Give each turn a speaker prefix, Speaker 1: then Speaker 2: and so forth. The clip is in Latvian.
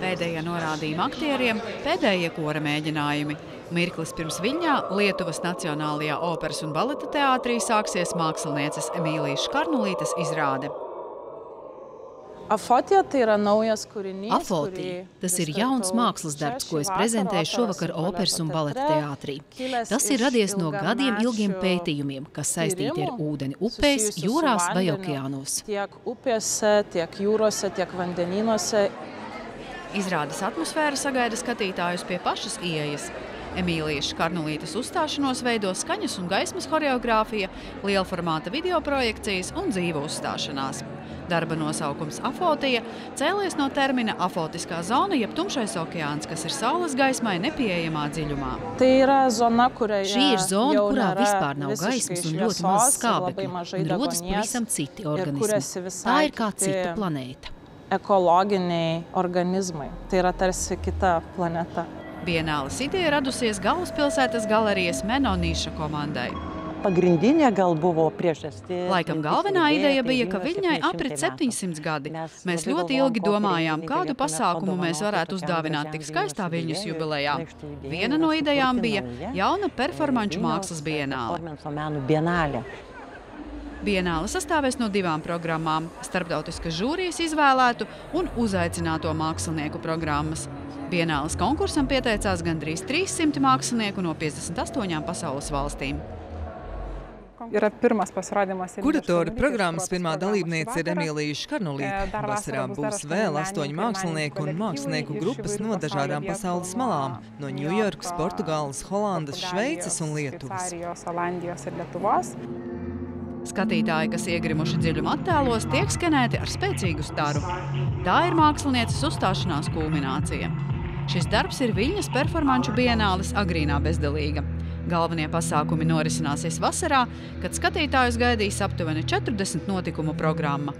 Speaker 1: Pēdējie norādījumi aktieriem – pēdējie kora mēģinājumi. Mirklis pirms Viļņā Lietuvas Nacionālajā operas un baleta teātrī sāksies mākslinieces Emīlijas Škarnulītes izrāde.
Speaker 2: Afotija tai yra naujas kūrinys.
Speaker 3: Afotija. Tas ir jauns mākslas darbs, ko es prezentēju šovakar operas un baleta teātrī. Tas ir radies no gadiem ilgiem pētījumiem, kas saistīti ar ūdeni upēs, jūrās vai okeānos.
Speaker 2: Tiek upėse, tiek jūrose, tiek vandenynuose.
Speaker 1: Izrādes atmosfēra sagaida skatītājus pie pašas ieejas. Emīlijas Škarnulītes uzstāšanos veido skaņas un gaismas horeogrāfija, lielformāta videoprojekcijas un dzīva uzstāšanās. Darba nosaukums afotija cēlies no termina afotiskā zona, jeb tumšais okeāns, kas ir saules gaismai nepieejamā dziļumā.
Speaker 2: Yra zona, kurioje
Speaker 3: Šī ir zona,
Speaker 2: jau
Speaker 3: kurā vispār nav gaismas un ļoti maz skābekļa, un rodas pavisam citi organismi. Tā ir kā cita planēta.
Speaker 2: ekologiniai organizmai. Tai yra tarsi kita planeta.
Speaker 1: Bienāles ideja radusies galvaspilsētas galerijas Menonīša komandai.
Speaker 4: Pagrindinė gal buvo priežastis.
Speaker 1: Laikam galvenā ideja bija, ka Viļņai aprit 700 gadi. Mēs ļoti ilgi domājām, kādu pasākumu mēs varētu uzdāvināt tik skaistā Viļņas jubilejā. Viena no idejām bija jauna performanču mākslas bienāle.
Speaker 4: bienāle.
Speaker 1: Sastāvēs no divām programmām – starptautiskas žūrijas izvēlētu un uzaicināto mākslinieku programmas. Bienāles konkursam pieteicās gandrīz 300 mākslinieku no 58 pasaules valstīm.
Speaker 5: Yra pirmas pasirodymas.
Speaker 6: Kuratora programmas pirmā dalībniece ir Emīlija Škarnulīte. Vasarā būs vēl astoņi mākslinieki un mākslinieku grupas no dažādām pasaules malām – no Ņujorkas, Portugāles, Holandas, Šveices un Lietuvas.
Speaker 1: Skatītāji, kas iegrimuši dziļuma attēlos, tiek skenēti ar spēcīgu staru. Tā ir mākslinieces uzstāšanās kulminācija. Šis darbs ir Viļņas performanču bienāles agrīnā bezdalīga. Galvenie pasākumi norisināsies vasarā, kad skatītājus gaidīs aptuveni 40 notikumu programma.